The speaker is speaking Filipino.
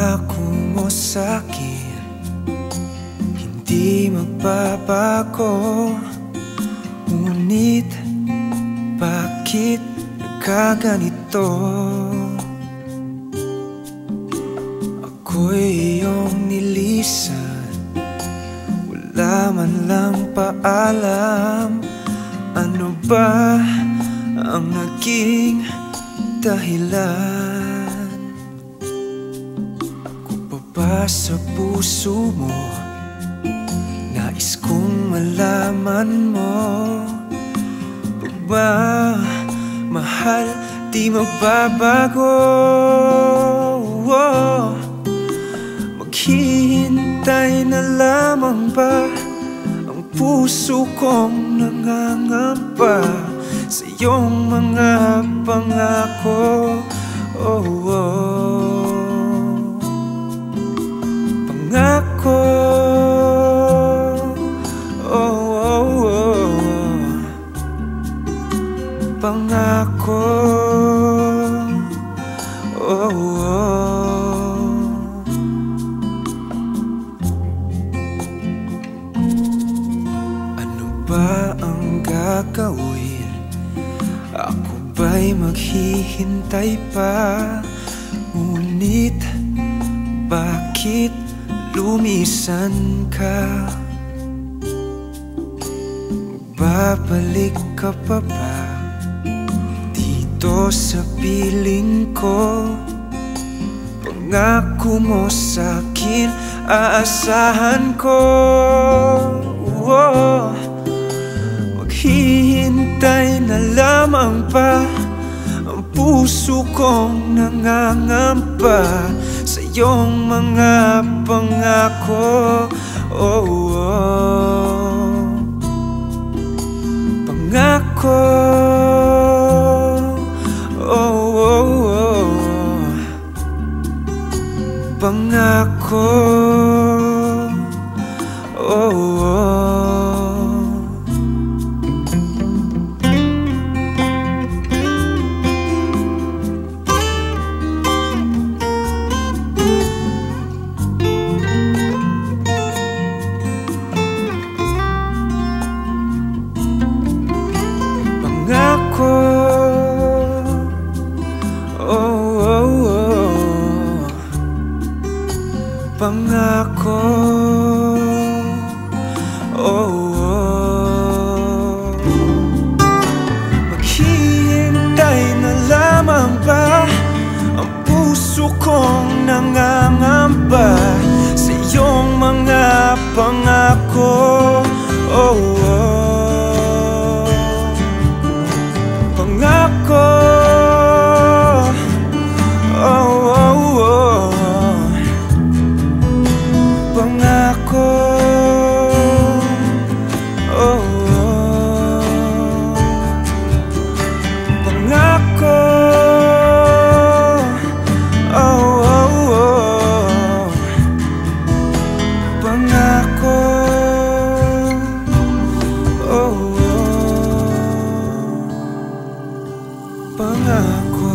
Pangako mo sa'kin Hindi magbabago Ngunit Bakit nagkaganito? Ako'y iyong nilisan Wala man lang paalam Ano ba ang naging dahilan? Pa sa puso mo Nais kong malaman mo ba mahal di magbabago? Maghihintay na lamang ba Ang puso kong nangangamba Sa iyong mga pangako oh, oh. Pangako oh, oh. Ano ba ang gagawin? Ako ba'y maghihintay pa? Ngunit bakit lumisan ka? Babalik ka pa ba? Dito sa piling ko. Pangako mo sa'kin Aasahan ko. Oh, Maghihintay na lamang pa. Ang puso kong nangangamba Sa iyong mga pangako. Oh, oh. Pangako. Oh, pangako oh, oh. Maghihintay na lamang ba Ang puso kong nangangamba Sa iyong mga pangako oh, oh. Pangako mangako oh, oh. Pangako